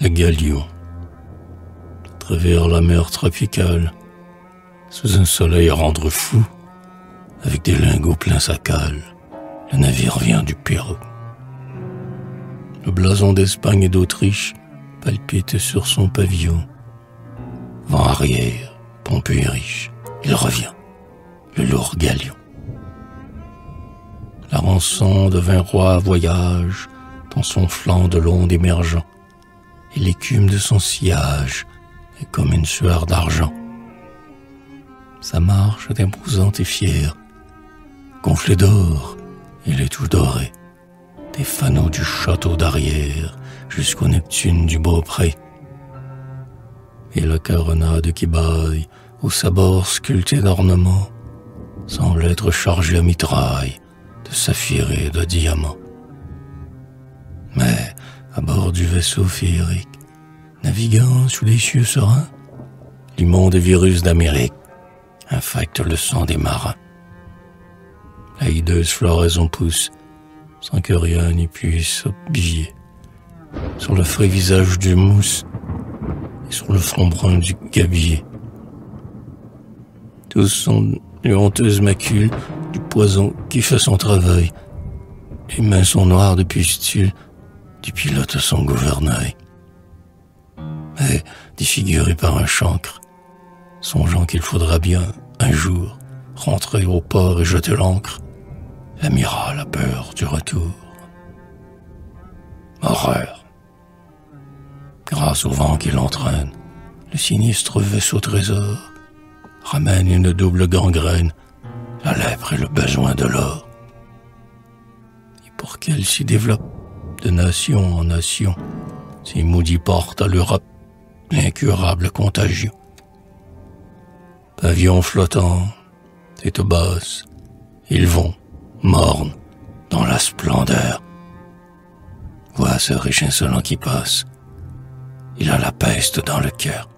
le galion. À travers la mer tropicale, sous un soleil à rendre fou, avec des lingots pleins sa cale, le navire vient du Pérou. Le blason d'Espagne et d'Autriche palpite sur son pavillon. Vent arrière, pompeux et riche, il revient, le lourd galion. La rançon de vingt rois voyage dans son flanc de l'onde émergent, et l'écume de son sillage est comme une sueur d'argent. Sa marche est imposante et fière, gonflée d'or, il est tout doré, des fanaux du château d'arrière jusqu'au Neptune du Beaupré. Et la caronade qui baille, aux sabords sculptés d'ornements, semble être chargée à mitraille de saphir et de diamants. Du vaisseau féerique, naviguant sous les cieux sereins, l'immonde virus d'Amérique infecte le sang des marins. La hideuse floraison pousse sans que rien n'y puisse obvier sur le frais visage du mousse et sur le front brun du gabier. Tous sont les honteuses macules du poison qui fait son travail. Les mains sont noires de pustules pilote son gouvernail. Mais défiguré par un chancre, songeant qu'il faudra bien, un jour, rentrer au port et jeter l'ancre, l'amiral a peur du retour. Horreur. Grâce au vent qui l'entraîne, le sinistre vaisseau trésor ramène une double gangrène, la lèpre et le besoin de l'or. Et pour qu'elle s'y développe de nation en nation, ces maudits portent à l'Europe l'incurable contagion. Pavillon flottant, tête basse, ils vont, mornes, dans la splendeur. Vois ce riche insolent qui passe. Il a la peste dans le cœur.